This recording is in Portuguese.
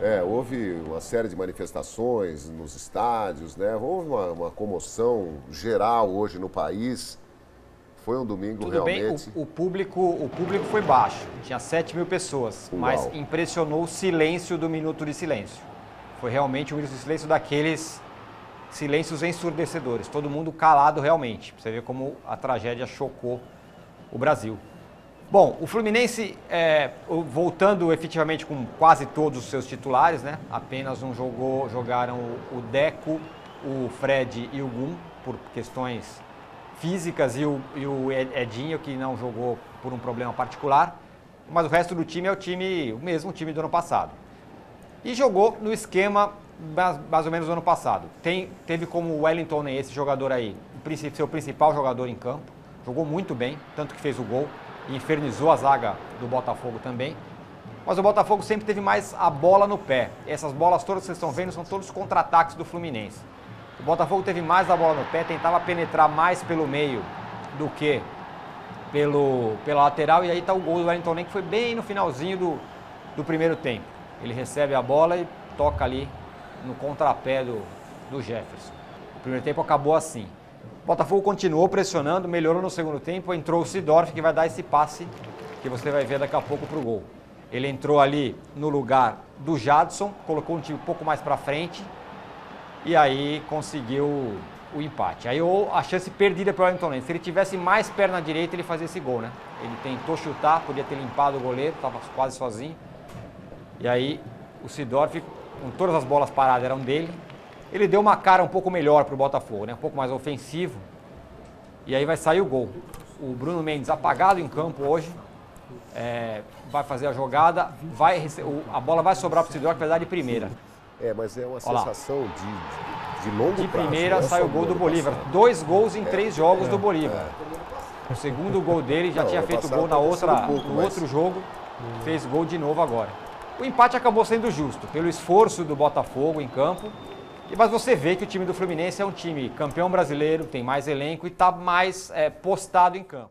É, houve uma série de manifestações nos estádios, né? Houve uma, uma comoção geral hoje no país. Foi um domingo Tudo realmente. bem, o, o público, o público foi baixo, tinha 7 mil pessoas, Uau. mas impressionou o silêncio do minuto de silêncio. Foi realmente um minuto de silêncio daqueles silêncios ensurdecedores, todo mundo calado realmente. Você ver como a tragédia chocou o Brasil. Bom, o Fluminense, é, voltando efetivamente com quase todos os seus titulares, né? Apenas não jogou, jogaram o, Deco, o Fred e o Gum, por questões físicas, e o, e o Ed- Edinho, que não jogou por um problema particular. Mas o resto do time é o time, o mesmo time do ano passado. E jogou no esquema mais, ou menos do ano passado. Tem, teve como Wellington, né, esse jogador aí, seu principal jogador em campo. Jogou muito bem, tanto que fez o gol infernizou a zaga do Botafogo também. Mas o Botafogo sempre teve mais a bola no pé. Essas bolas todas que vocês estão vendo são todos contra-ataques do Fluminense. O Botafogo teve mais a bola no pé, tentava penetrar mais pelo meio do que pelo, pela lateral. E aí está o gol do Wellington Nem, que foi bem no finalzinho do, do primeiro tempo. Ele recebe a bola e toca ali no contrapé do, do Jefferson. O primeiro tempo acabou assim. Botafogo continuou pressionando, melhorou no segundo tempo, entrou o Sidorf que vai dar esse passe que você vai ver daqui a pouco para o gol. Ele entrou ali no lugar do Jadson, colocou um time um pouco mais para frente e aí conseguiu o empate. Aí a chance perdida para o Wellington. Se ele tivesse mais perna direita, ele fazia esse gol, né? Ele tentou chutar, podia ter limpado o goleiro, estava quase sozinho. E aí o Sidorf, com todas as bolas paradas eram dele, ele deu uma cara um pouco melhor para o Botafogo, né? um pouco mais ofensivo. E aí vai sair o gol. O Bruno Mendes apagado em campo hoje, é, vai fazer a jogada, vai, a bola vai sobrar para o Sidorf, vai dar de primeira. É, mas é uma Olha sensação de, de, de longo De prazo. primeira não é sai o gol do Bolívar. passado. Dois gols em três jogos do Bolívar. é. O segundo gol dele já Não, tinha feito gol na outra, sendo pouco, no mas- outro jogo, fez gol de novo agora. O empate acabou sendo justo, pelo esforço do Botafogo em campo. Mas você vê que o time do Fluminense é um time campeão brasileiro, tem mais elenco e está mais eh, postado em campo.